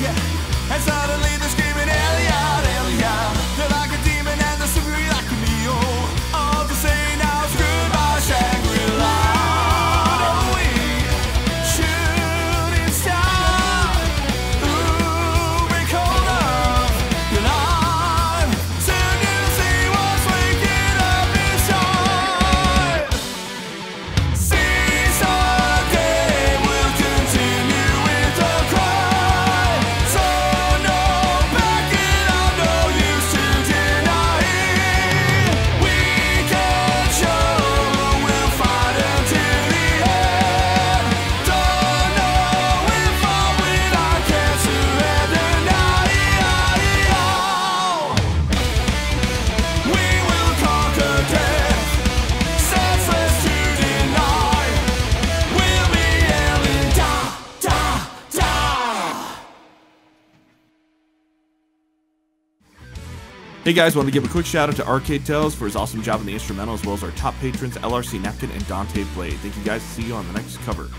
yeah. And suddenly the Hey guys, want to give a quick shout out to Arcade Tales for his awesome job in the instrumental, as well as our top patrons LRC Napkin and Dante Blade. Thank you guys. See you on the next cover.